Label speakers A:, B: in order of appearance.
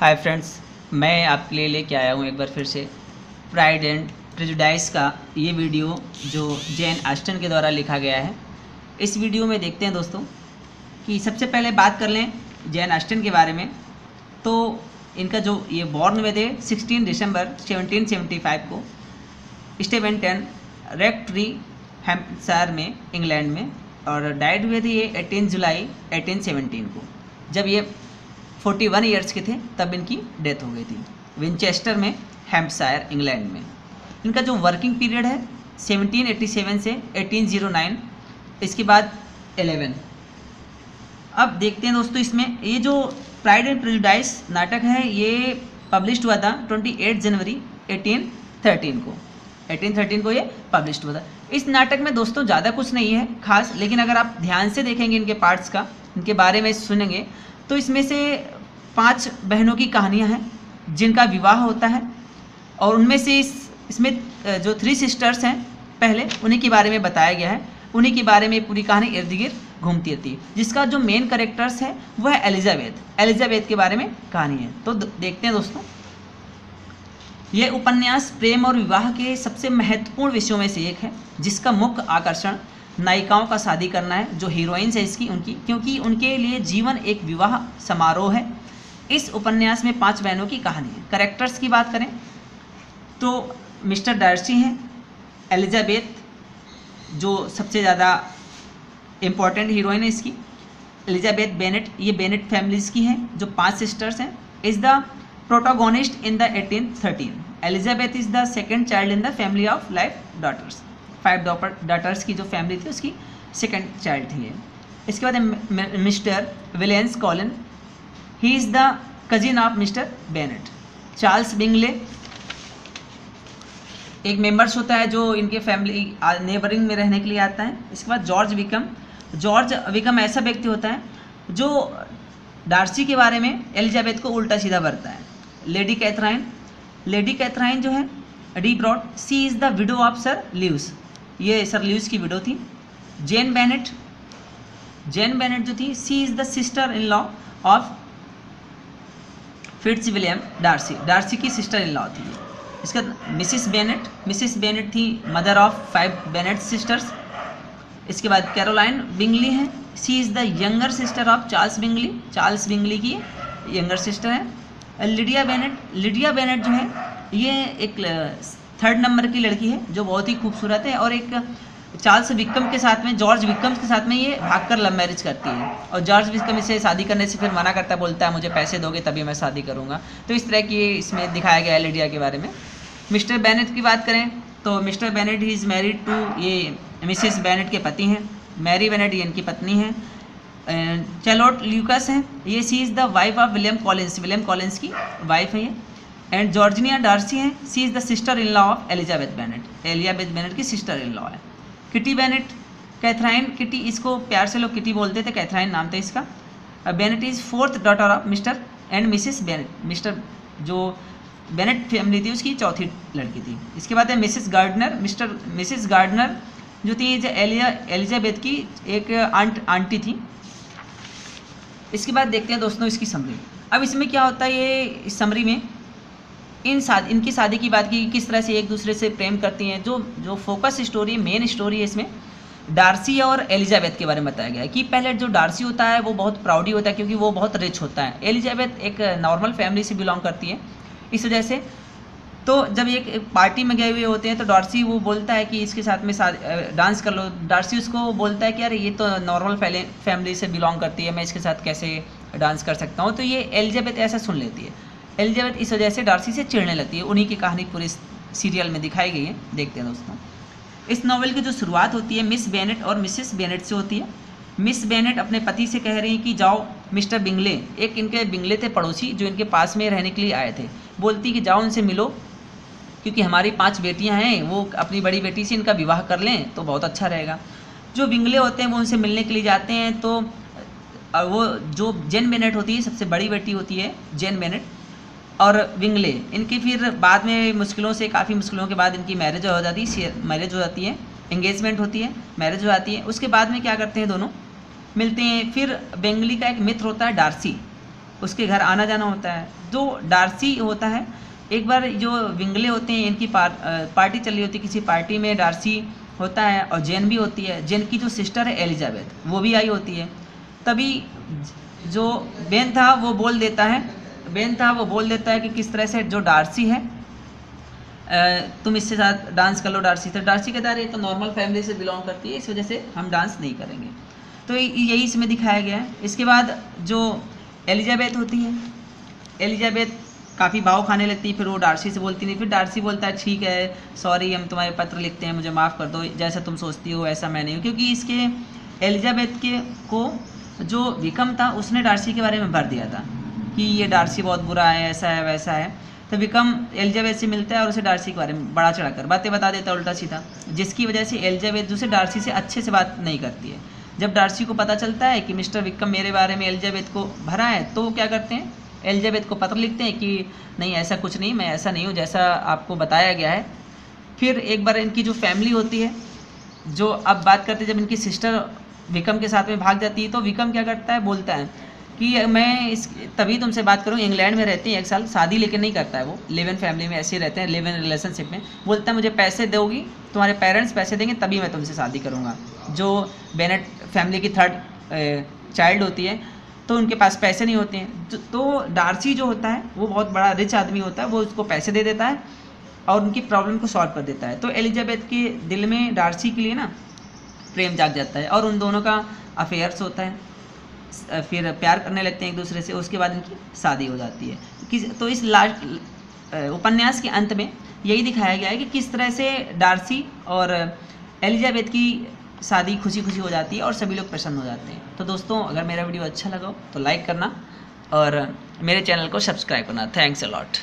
A: Hi friends मैं आपके लिए लेके आया हूँ एक बार फिर से प्राइड एंड प्रेजुडाइस का ये वीडियो जो जैन आस्टन के द्वारा लिखा गया है। इस वीडियो में देखते हैं दोस्तों कि सबसे पहले बात कर लें जैन आस्टन के बारे में। तो इनका जो ये बॉर्न हुए थे 16 दिसंबर 1775 को स्टेवन टेन रेक्ट्री हेम्पशायर में इंग्लैंड में और डाइड हुए थे ये 18 जुलाई 1817 को। जब ये 41 ईयर्स के थे, तब इनकी डेथ हो गई थी। विंचेस्टर में हेम्पशायर इंग्लैंड में। इनका जो वर्किंग पीरियड है 1787 से 1809 इसके बाद 11 अब देखते हैं दोस्तों इसमें, ये जो प्राइड एंड प्रेजुडाइस नाटक है, ये पब्लिश हुआ था 28 जनवरी 1813 को। 1813 को ये पब्लिश हुआ था। इस नाटक में दोस्तों ज़्यादा कुछ नहीं है, खास, लेकिन अगर आप ध्यान से देखेंगे इनके पार्ट्स का, इनके बारे में सुनेंगे तो इसमें से पाँच बहनों की कहानियाँ हैं, जिनका विवाह होता है, और उनमें से इस, इसमें जो थ्री सिस्टर्स हैं, पहले उन्हीं के बारे में बताया गया है। उन्हीं के बारे में पूरी कहानी इर्द गिर्द घूमती रहती है। जिसका जो मेन करेक्टर्स है वह है एलिजाबेथ एलिजाबेथ के बारे में कहानी है। तो देखते हैं दोस्तों। यह उपन्यास प्रेम और विवाह के सबसे महत्वपूर्ण विषयों में से एक है, जिसका मुख्य आकर्षण नायिकाओं का शादी करना है, जो हीरोइंस है इसकी, उनकी, क्योंकि उनके लिए जीवन एक विवाह समारोह है। इस उपन्यास में पाँच बहनों की कहानी है। करेक्टर्स की बात करें तो मिस्टर डार्सी हैं, एलिजाबेथ, जो सबसे ज़्यादा इंपॉर्टेंट हीरोइन है इसकी, एलिजाबेथ बेनेट, ये बेनेट फैमिलीज़ की हैं, जो पाँच सिस्टर्स हैं। Is the protagonist in the eighteen thirteen Elizabeth is the second child in the family of life daughters five daughters की जो फैमिली थी, उसकी सेकेंड चाइल्ड थी ये। इसके बाद mister Williams Collin he is the cousin of mister Bennet Charles Bingley एक members होता है जो इनके फैमिली नेबरिंग में रहने के लिए आता है। इसके बाद जॉर्ज विकम जॉर्ज विकम ऐसा व्यक्ति होता है जो डार्सी के बारे में एलिजाबेथ को उल्टा सीधा बरता है। लेडी कैथराइन लेडी कैथराइन जो है de Bourgh she is the widow of sir Lewis ये सर ल्यूस की विडो थी। जेन बेनेट जेन बेनेट जो थी she is the sister in law of Fitzwilliam Darcy Darcy की सिस्टर इन लॉ थी। इसका मिसिस बेनेट मिसिस बेनेट थी mother of five Bennet sisters इसके बाद कैरोलाइन बिंगली है। She is the younger sister of Charles Bingley Charles Bingley की younger sister है। Lydia Bennet Lydia Bennet जो है, ये एक थर्ड नंबर की लड़की है, जो बहुत ही खूबसूरत है और एक चार्ल्स विक्रम के साथ में, जॉर्ज विक्रम के साथ में ये भागकर लव मैरिज करती है। और जॉर्ज विक्रम इसे शादी करने से फिर मना करता है, बोलता है, मुझे पैसे दोगे तभी मैं शादी करूँगा। तो इस तरह की इसमें दिखाया गया है लिडिया के बारे में। मिस्टर बैनेट की बात करें तो mister Bennet he is married to ये मिसिस बैनेट के पति हैं। मैरी बैनेट ये इनकी पत्नी हैं। चैलोट ल्यूकस हैं। ये, she is the wife of William Collins William Collins की वाइफ है ये। एंड जॉर्जिनिया डार्सी हैं she is the sister in law of Elizabeth Bennet Elizabeth Bennet की सिस्टर इन लॉ है। किटी बेनेट कैथराइन किटी इसको प्यार से लोग किटी बोलते थे कैथराइन नाम था इसका। Bennet is fourth daughter of mister and Mrs Bennet mister जो बेनेट फैमिली थी, उसकी चौथी लड़की थी। इसके बाद है Mrs Gardiner mister Mrs Gardiner जो थी एलिया एलिजाबेथ की एक आंट आंटी थी। इसके बाद देखते हैं दोस्तों इसकी समरी अब इसमें क्या होता है ये समरी में? इन शादी इनकी शादी की बात की किस तरह से एक दूसरे से प्रेम करती हैं जो जो फोकस स्टोरी मेन स्टोरी है इसमें डार्सी और एलिजाबेथ के बारे में बताया गया है कि पहले जो डार्सी होता है वो बहुत प्राउडी होता है क्योंकि वो बहुत रिच होता है। एलिजाबेथ एक नॉर्मल फैमिली से बिलोंग करती है। इस वजह से तो जब एक, पार्टी में गए हुए होते हैं तो डार्सी वो बोलता है कि इसके साथ में डांस कर लो। डार्सी उसको बोलता है कि यार ये तो नॉर्मल फैमिली से बिलोंग करती है मैं इसके साथ कैसे डांस कर सकता हूँ? तो ये एलिजाबेथ ऐसा सुन लेती है। एलिजाबेथ इस वजह से डार्सी से चिड़ने लगती है। उन्हीं की कहानी पूरे सीरियल में दिखाई गई है। देखते हैं दोस्तों। इस नावल की जो शुरुआत होती है, मिस बेनेट और मिसेस बेनेट से होती है। मिस बेनेट अपने पति से कह रही हैं कि, जाओ, मिस्टर बिंगले। एक इनके बिंगले थे पड़ोसी, जो इनके पास में रहने के लिए आए थे। बोलती कि, जाओ उनसे मिलो, क्योंकि हमारी पाँच बेटियाँ हैं, वो अपनी बड़ी बेटी से इनका विवाह कर लें तो बहुत अच्छा रहेगा। जो बिंगले होते हैं, वो उनसे मिलने के लिए जाते हैं तो वो जो जेन बेनेट होती है, सबसे बड़ी बेटी होती है जेन बेनेट। और विंगले इनकी फिर बाद में मुश्किलों से काफ़ी मुश्किलों के बाद इनकी मैरिज हो जाती है मैरिज हो जाती है एंगेजमेंट होती है मैरिज हो जाती है। उसके बाद में क्या करते हैं दोनों? मिलते हैं फिर बेंगली का एक मित्र होता है डार्सी। उसके घर आना जाना होता है। जो डार्सी होता है एक बार जो विंगले होते हैं इनकी पार, पार्टी चल रही होती है किसी पार्टी में डार्सी होता है और जैन भी होती है। जैन की जो सिस्टर है एलिजाबेथ वो भी आई होती है। तभी जो बेन था वो बोल देता है बेन था, वो बोल देता है कि किस तरह से जो डार्सी है तुम इससे साथ डांस कर लो डार्सी तो डार्सी कहता है तो नॉर्मल फैमिली से बिलोंग करती है, इस वजह से हम डांस नहीं करेंगे। तो यही इसमें दिखाया गया है। इसके बाद जो एलिजाबेथ होती है, एलिजाबेथ काफ़ी भाव खाने लगती है, फिर वो डार्सी से बोलती नहीं। फिर डार्सी बोलता है, ठीक है, सॉरी, हम तुम्हारे पत्र लिखते हैं, मुझे माफ़ कर दो, जैसा तुम सोचती हो ऐसा मैं नहीं हूँ। क्योंकि इसके, एलिजाबेथ के को जो विकम था, उसने डार्सी के बारे में भर दिया था। कि ये डार्सी बहुत बुरा है, ऐसा है, वैसा है। तो विकम एलिजाबेथ से मिलता है और उसे डार्सी के बारे में बड़ा चढ़ा कर बातें बता देता है उल्टा सीधा, जिसकी वजह से एलिजाबेथ दूसरे डार्सी से अच्छे से बात नहीं करती है। जब डार्सी को पता चलता है कि मिस्टर विक्रम मेरे बारे में एलिजाबेथ को भरा है तो क्या करते हैं? एलिजाबेथ को पत्र लिखते हैं कि, नहीं, ऐसा कुछ नहीं, मैं ऐसा नहीं हूँ जैसा आपको बताया गया है। फिर एक बार इनकी जो फैमिली होती है, जो अब बात करते जब इनकी सिस्टर विक्रम के साथ में भाग जाती है तो विक्रम क्या करता है? बोलता है कि मैं इस, तभी तुमसे बात करूँ, इंग्लैंड में रहती है एक साल, शादी लेकिन नहीं करता है वो लिव इन फैमिली में ऐसे ही रहते हैं लिव इन रिलेशनशिप में। बोलता है, मुझे पैसे दोगी, तुम्हारे पेरेंट्स पैसे देंगे, तभी मैं तुमसे शादी करूँगा। जो बेनेट फैमिली की थर्ड चाइल्ड होती है तो उनके पास पैसे नहीं होते हैं। तो डार्सी जो होता है, वो बहुत बड़ा रिच आदमी होता है, वो उसको पैसे दे देता है और उनकी प्रॉब्लम को सॉल्व कर देता है। तो एलिजाबेथ के दिल में डार्सी के लिए ना, प्रेम जाग जाता है और उन दोनों का अफेयर्स होता है। फिर प्यार करने लगते हैं एक दूसरे से, उसके बाद इनकी शादी हो जाती है। किस तो इस लास्ट उपन्यास के अंत में यही दिखाया गया है कि किस तरह से डार्सी और एलिजाबेथ की शादी खुशी खुशी हो जाती है और सभी लोग प्रसन्न हो जाते हैं। तो दोस्तों, अगर मेरा वीडियो अच्छा लगा तो लाइक करना और मेरे चैनल को सब्सक्राइब करना। Thanks a lot